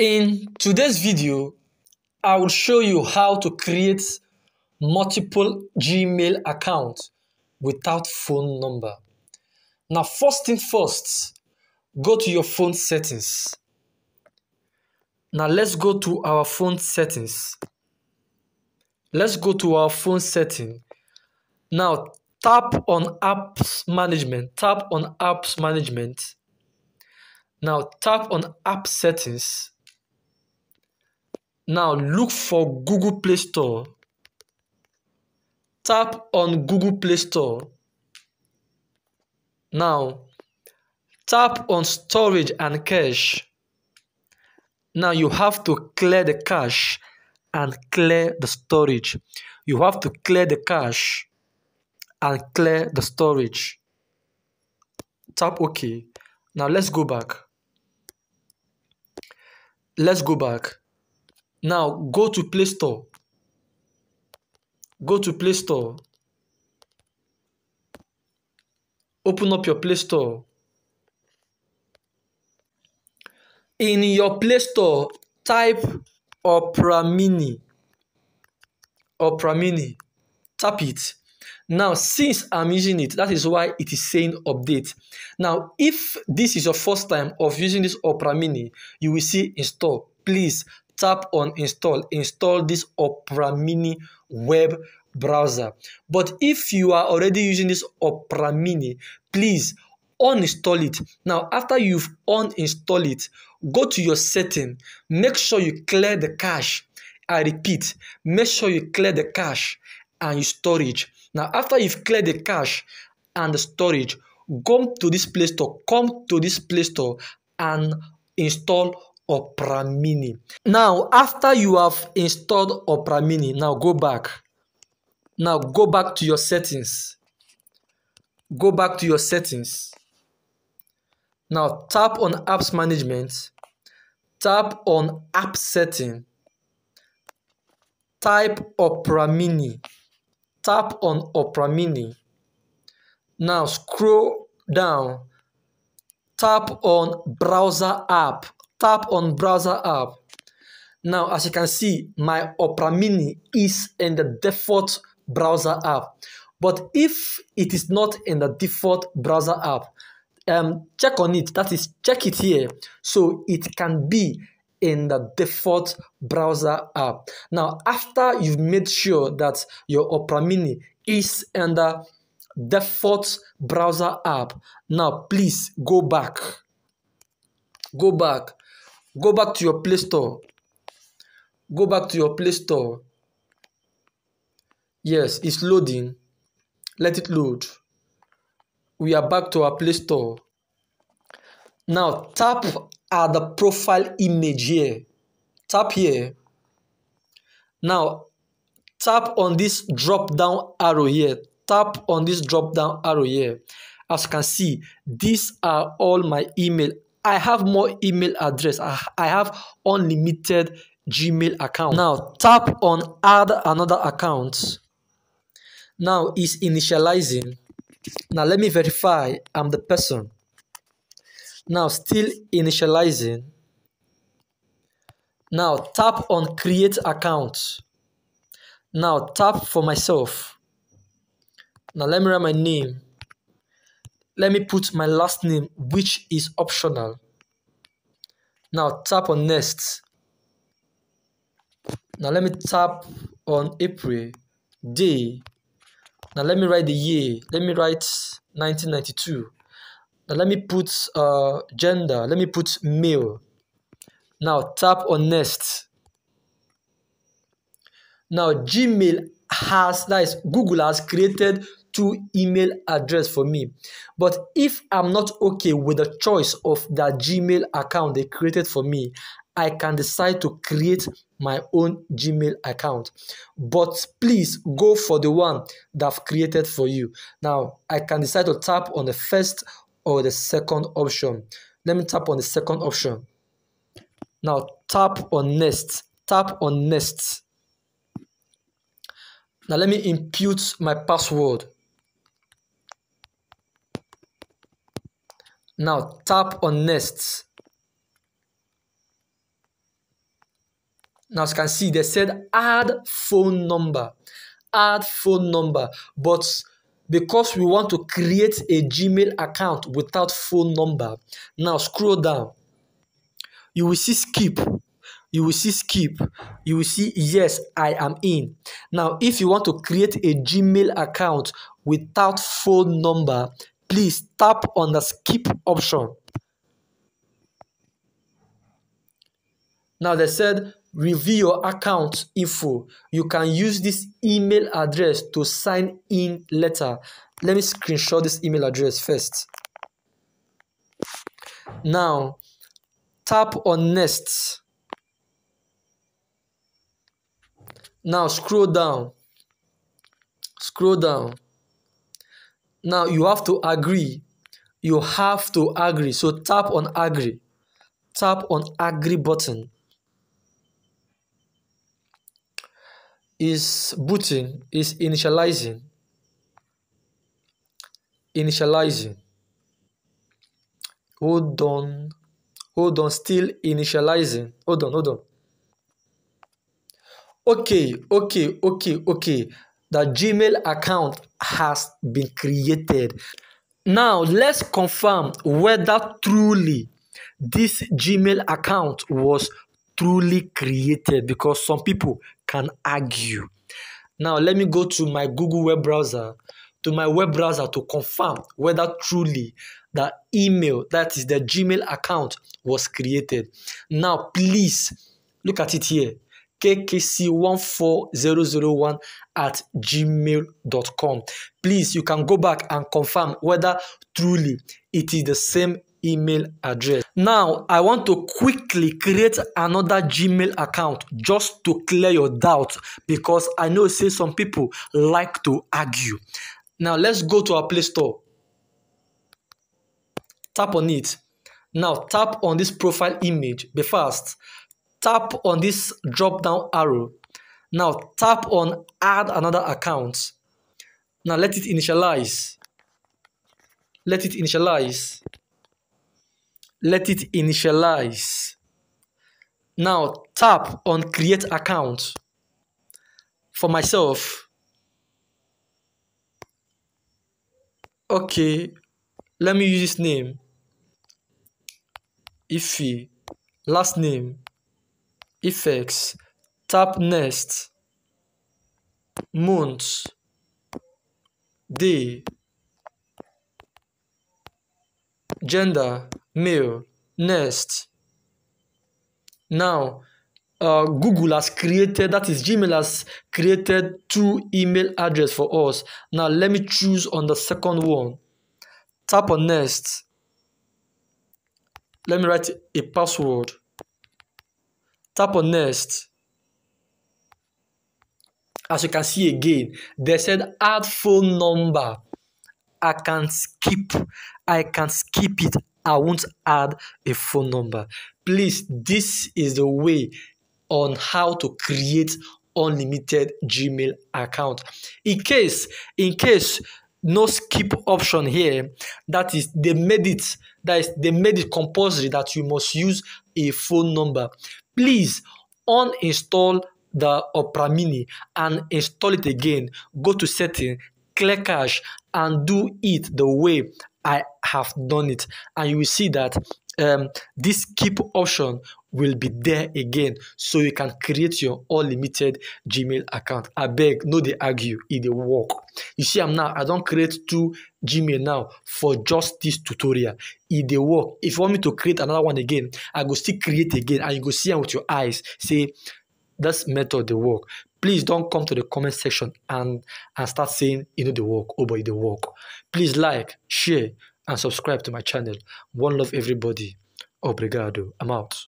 In today's video, I will show you how to create multiple Gmail accounts without phone number. Now, first thing first, go to your phone settings. Now, let's go to our phone settings. Let's go to our phone setting. Now, tap on apps management. Tap on apps management. Now, tap on app settings. Now, look for Google Play Store. Tap on Google Play Store. Now, tap on storage and cache. Now you have to clear the cache and clear the storage. You have to clear the cache and clear the storage. Tap OK. Now let's go back. Let's go back. Now go to Play Store. Go to Play Store. Open up your Play Store. In your Play Store, type Opera Mini. Opera Mini. Tap it. Now, since I'm using it, that is why it is saying update. Now, if this is your first time of using this Opera Mini, you will see install. Please tap on install. Install this Opera Mini web browser. But if you are already using this Opera Mini, please uninstall it. Now, after you've uninstalled it, go to your setting. Make sure you clear the cache. I repeat, make sure you clear the cache and your storage. Now, after you've cleared the cache and the storage, come to this Play Store. Come to this Play Store and install Opera Mini. Now, after you have installed Opera Mini, now go back. Now go back to your settings. Go back to your settings. Now tap on apps management. Tap on app setting. Type Opera Mini. Tap on Opera Mini. Now scroll down. Tap on browser app. Tap on browser app. Now as you can see, my Opera Mini is in the default browser app. But if it is not in the default browser app, um, check on it. That is, check it here. So it can be in the default browser app. Now, after you've made sure that your Opera Mini is in the default browser app, now please go back. Go back. Go back to your Play Store. Go back to your Play Store. Yes, it's loading. Let it load. We are back to our Play Store. Now tap at the profile image here. Tap here. Now tap on this drop down arrow here. Tap on this drop down arrow here. As you can see, these are all my email. I have more email address. I have unlimited Gmail account. Now tap on add another account. Now it's initializing. Now let me verify I'm the person. Now still initializing. Now tap on create account. Now tap for myself. Now let me write my name. Let me put my last name which is optional. Now tap on next. Now let me tap on April, day. Now let me write the year. Let me write 1992. Now let me put uh, gender. Let me put male. Now tap on next. Now Gmail has, that is Google has created two email address for me. But if I'm not okay with the choice of that Gmail account they created for me, I can decide to create my own Gmail account. But please go for the one that I've created for you. Now, I can decide to tap on the first or the second option. Let me tap on the second option. Now, tap on next. Tap on next. Now, let me input my password. Now, tap on next. now as you can see they said add phone number. Add phone number. But because we want to create a gmail account without phone number now scroll down. You will see skip. You will see skip. You will see yes i am in. Now if you want to create a gmail account without phone number please tap on the skip option. Now they said review your account info. You can use this email address to sign in letter let me screenshot this email address first. Now tap on next. Now scroll down. Scroll down now you have to agree. You have to agree. So tap on agree. Tap on agree button. Is booting is initializing. Initializing. Hold on. Hold on still initializing. Hold on hold on. Okay okay okay okay the gmail account has been created now let's confirm whether truly this gmail account was truly created because some people can argue. Now, let me go to my Google web browser, to my web browser to confirm whether truly the email, that is the Gmail account, was created. Now, please look at it here kkc14001 at gmail.com. Please, you can go back and confirm whether truly it is the same email address. Now, I want to quickly create another Gmail account just to clear your doubt because I know say some people like to argue. Now, let's go to our Play Store. Tap on it. Now, tap on this profile image. Be fast. Tap on this drop down arrow. Now, tap on add another account. Now, let it initialize. Let it initialize let it initialize. Now tap on create account. For myself, okay, let me use this name. Ifi, last name, effects, tap next, month, day, gender, male, next. Now, uh, Google has created, that is Gmail has created two email address for us. Now, let me choose on the second one. Tap on next. Let me write a password. Tap on next. As you can see again, they said add phone number. I can skip. I can skip it. I won't add a phone number. Please, this is the way on how to create unlimited Gmail account. In case, in case no skip option here, that is they made it that is they made it compulsory that you must use a phone number. Please uninstall the Opera Mini and install it again. Go to setting, clear cache, and do it the way I have done it. And you will see that um, this keep option will be there again so you can create your unlimited gmail account. I beg no dey argue e dey work. You see I'm now i don create two gmail now for just this tutorial. E dey work. If you want me to create another one again i go still create again and you go see am with your eyes say this method dey work. Please don come to the comment section and and start saying e no dey work oh boy e work. Please like share and subscribe to my channel. One love everybody. Obrigado i'm out